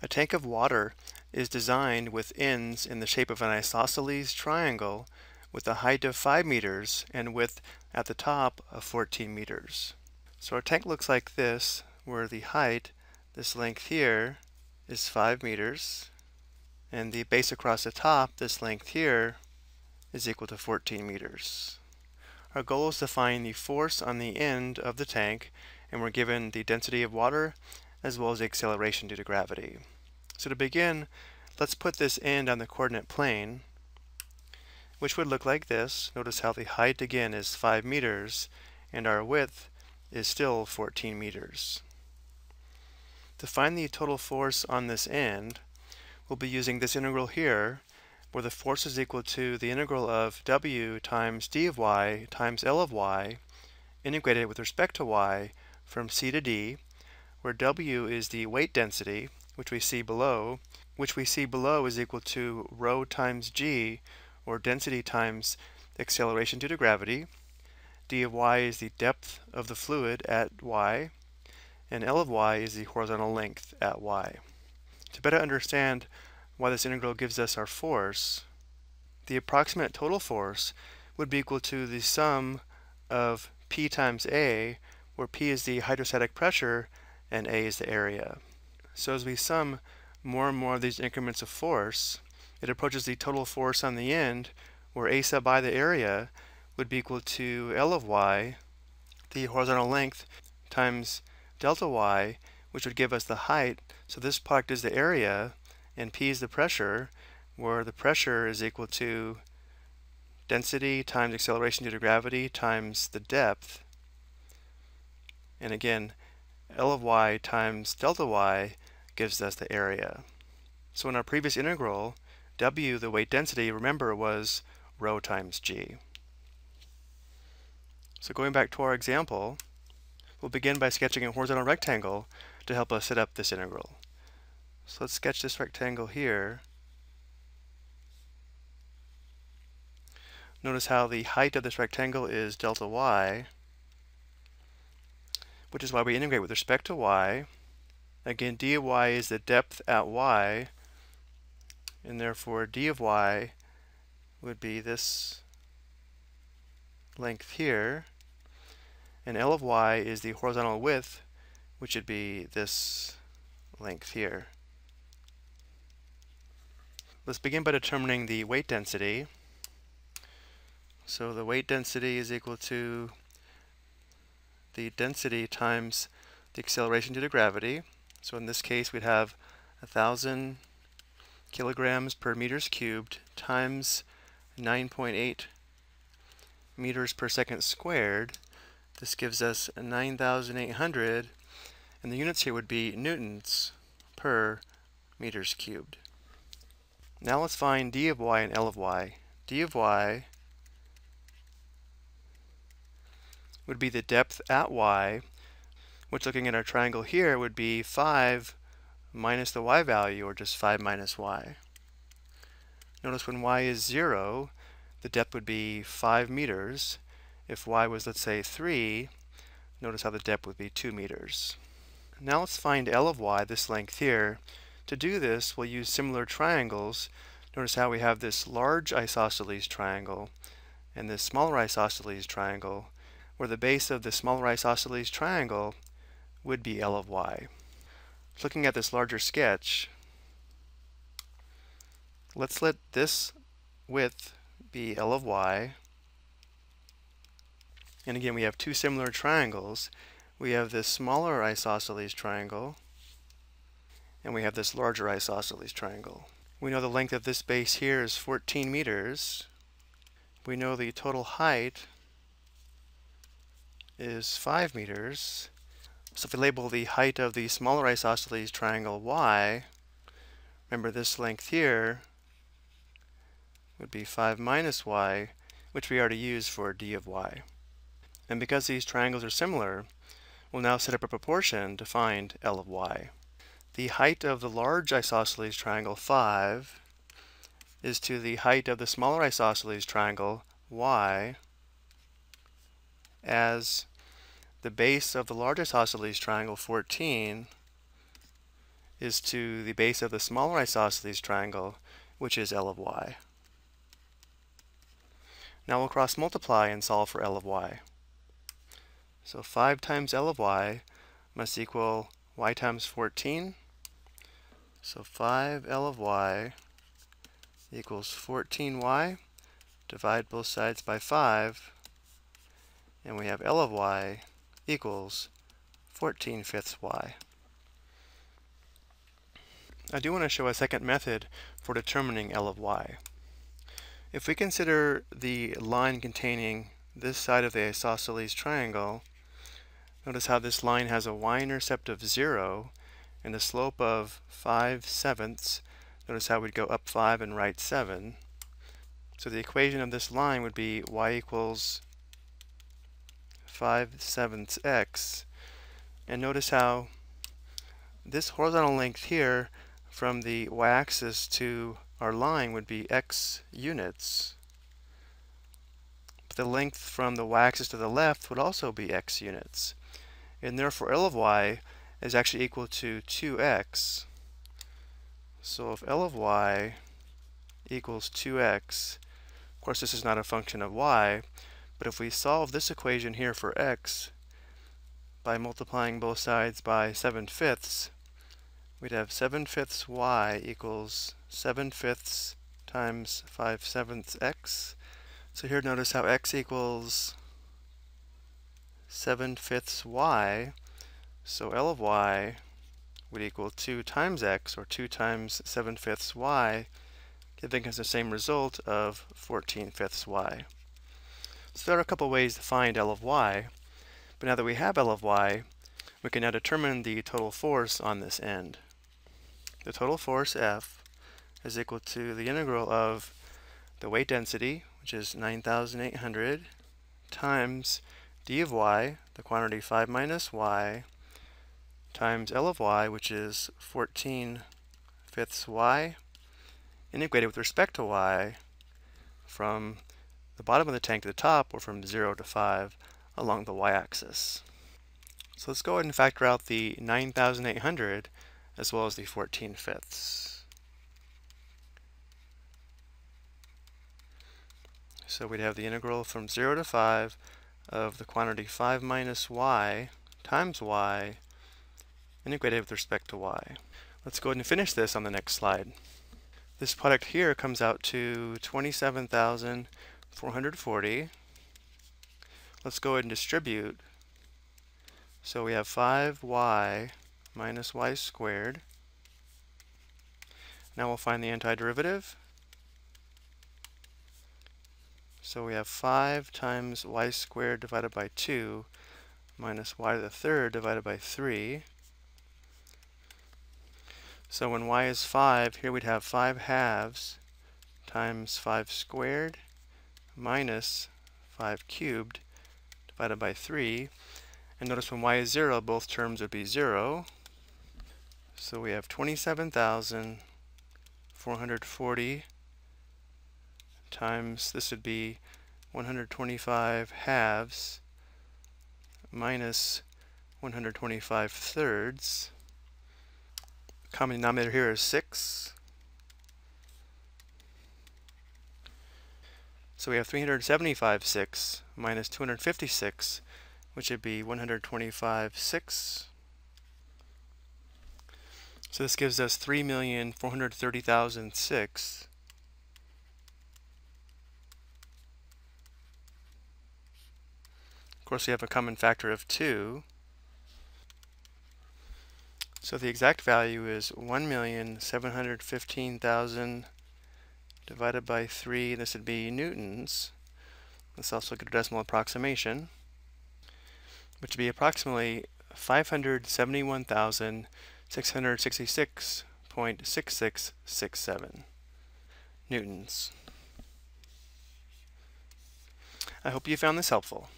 A tank of water is designed with ends in the shape of an isosceles triangle with a height of 5 meters and width at the top of 14 meters. So our tank looks like this, where the height, this length here, is 5 meters, and the base across the top, this length here, is equal to 14 meters. Our goal is to find the force on the end of the tank, and we're given the density of water as well as the acceleration due to gravity. So to begin, let's put this end on the coordinate plane, which would look like this. Notice how the height again is 5 meters, and our width is still 14 meters. To find the total force on this end, we'll be using this integral here, where the force is equal to the integral of w times d of y times L of y, integrated with respect to y from c to d, where w is the weight density, which we see below, which we see below is equal to rho times g, or density times acceleration due to gravity. d of y is the depth of the fluid at y, and L of y is the horizontal length at y. To better understand why this integral gives us our force, the approximate total force would be equal to the sum of P times A, where P is the hydrostatic pressure and A is the area. So as we sum more and more of these increments of force, it approaches the total force on the end, where A sub i, the area, would be equal to L of y, the horizontal length, times delta y, which would give us the height. So this product is the area, and P is the pressure, where the pressure is equal to density times acceleration due to gravity times the depth. And again, L of y times delta y gives us the area. So in our previous integral, W, the weight density, remember was rho times g. So going back to our example, we'll begin by sketching a horizontal rectangle to help us set up this integral. So let's sketch this rectangle here. Notice how the height of this rectangle is delta y, which is why we integrate with respect to y. Again, d of y is the depth at y, and therefore d of y would be this length here, and L of y is the horizontal width, which would be this length here. Let's begin by determining the weight density. So the weight density is equal to the density times the acceleration due to gravity. So in this case we'd have 1,000 kilograms per meters cubed times 9.8 meters per second squared. This gives us 9,800 and the units here would be newtons per meters cubed. Now let's find d of y and L of y. d of y would be the depth at y, which looking at our triangle here would be 5 minus the y value, or just 5 minus y. Notice when y is 0, the depth would be 5 meters. If y was, let's say, 3, notice how the depth would be 2 meters. Now let's find L of y, this length here. To do this, we'll use similar triangles. Notice how we have this large isosceles triangle and this smaller isosceles triangle, where the base of the smaller isosceles triangle would be L of y. Looking at this larger sketch, let's let this width be L of y. And again, we have two similar triangles. We have this smaller isosceles triangle and we have this larger isosceles triangle. We know the length of this base here is 14 meters. We know the total height is 5 meters. So if we label the height of the smaller isosceles triangle y, remember this length here would be 5 minus y, which we already used for d of y. And because these triangles are similar, we'll now set up a proportion to find L of y. The height of the large isosceles triangle 5 is to the height of the smaller isosceles triangle y as the base of the largest isosceles triangle 14 is to the base of the smaller isosceles triangle, which is L of y. Now we'll cross multiply and solve for L of y. So 5 times L of y must equal y times 14. So 5 L of y equals 14y. Divide both sides by 5. And we have L of y equals 14 fifths y. I do want to show a second method for determining L of y. If we consider the line containing this side of the isosceles triangle, notice how this line has a y-intercept of 0 and a slope of 5 sevenths. Notice how we'd go up 5 and right 7. So the equation of this line would be y equals 5 sevenths x. And notice how this horizontal length here from the y-axis to our line would be x units. But the length from the y-axis to the left would also be x units. And therefore L of y is actually equal to 2x. So if L of y equals 2x, of course this is not a function of y, but if we solve this equation here for x by multiplying both sides by 7 fifths, we'd have 7 fifths y equals 7 fifths times 5 sevenths x. So here notice how x equals 7 fifths y. So L of y would equal 2 times x, or 2 times 7 fifths y, giving us the same result of 14 fifths y. So there are a couple ways to find L of y, but now that we have L of y, we can now determine the total force on this end. The total force F is equal to the integral of the weight density, which is 9,800, times d of y, the quantity 5 minus y, times L of y, which is 14 fifths y, integrated with respect to y from the bottom of the tank to the top, or from 0 to 5 along the y-axis. So let's go ahead and factor out the 9,800 as well as the 14 fifths. So we'd have the integral from 0 to 5 of the quantity 5 minus y times y integrated with respect to y. Let's go ahead and finish this on the next slide. This product here comes out to 27,440. Let's go ahead and distribute. So we have 5y minus y squared. Now we'll find the antiderivative. So we have 5 times y squared divided by 2 minus y to the third divided by 3. So when y is 5, here we'd have 5 halves times 5 squared minus 5 cubed divided by 3. And notice when y is 0, both terms would be 0. So we have 27,440 times, this would be 125 halves minus 125 thirds. Common denominator here is 6. So we have 375 6 minus 256, which would be 125 6 so this gives us 3,430,006. Of course, we have a common factor of 2. So the exact value is 1,715,000 divided by 3. This would be newtons. Let's also get a decimal approximation, which would be approximately 571,666.6667 newtons. I hope you found this helpful.